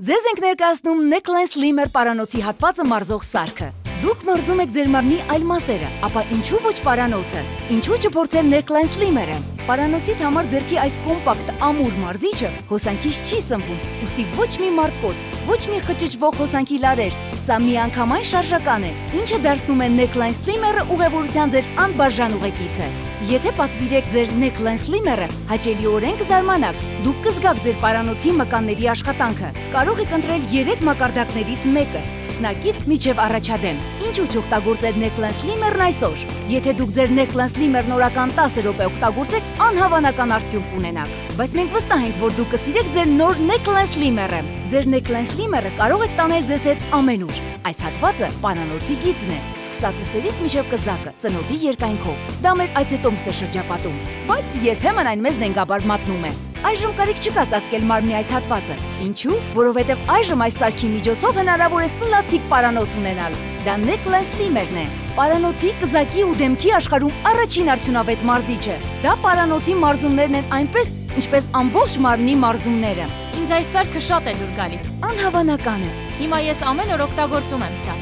Ձեզ ենք ներկայացնում Necklace Slimmer պարանոցի հատվածը մարզող սարքը։ Դուք մարզում եք ձեր մարմնի այլ մասերը, ապա ինչու ոչ պարանոցը։ Ինչու չփորձել Necklace Slimmer-ը։ Պարանոցիդ համար ձերքի այս կոմպակտ ամուր մարզիչը հոսանքից չի սնվում, ուստի ոչ մի մարդկոտ, ոչ մի խճճվող հոսանքի լարեր, Սա միանգամայն շարժական է, ինչը դարձնում է Neckline Slimmer-ը ուղևորության ձեր անբաժան ուղեկիցը։ Եթե պատվիրեք ձեր Neckline Slimmer-ը, հաճելիորեն կզարմանաք։ Դուք կզգաք ձեր պարանոցի մկանների աշխատանքը։ Կարող եք ընտրել 3 մակարդակներից մեկը՝ սկսնակից միջև առաջադեմ։ Ինչու չօգտագործել Neckline Slimmer-ն այսօր։ Եթե դուք ձեր Neckline Slimmer-ն օրական 10 րոպե օգտագործեք, անհավանական արդյունք կունենաք։ Բայց մենք վստահ ենք, որ դուք կսիրեք ձեր նոր Neckline Slimmer-ը։ Ձեր Neckline Slimmer-ը կարող եք տանել ձեզ հետ ամենուր։ Այս հատվածը պանանոցի գիծն է, սկսած ուսերից մինչև կզակը, ծնոտի երկայնքով։ Դա մեր այցետոմս է շրջապատում, բայց երբեմն այն մեզ նենգաբար մատնում է։ Այժմ կարիք չկա ծածկել մարմնի այս հատվածը։ Ինչու՞, որովհետև այժմ այս սարքի միջոցով հնարավոր է սլացիկ պարանոց ունենալ։ Դա Necklace Slimmer-ն է։ Պարանոցի, կզակի ու դեմքի աշխարհում առաջին արդյունավետ մարզիչը։ Դա պարանոցի մարզումներն են այնպես, ինչպես ամբողջ մարմնի մարզումները։ Ինձ այս սարքը շատ է լուր գալիս։ Անհավանական է։ Հիմա ես ամեն օր օգտագործում եմ սա։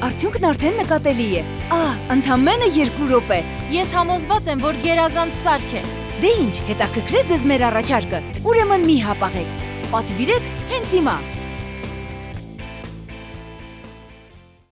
Արդյունքն արդեն նկատելի է։ Ահ, ընդամենը 2 րոպե։ Ես համոզված եմ, որ գերազանց սարք է։ Դե ինչ, հետաքրքրեց ձեզ մեր առաջարկը։ Ուրեմն մի հապաղեք։ Պատվիրեք հենց հիմա։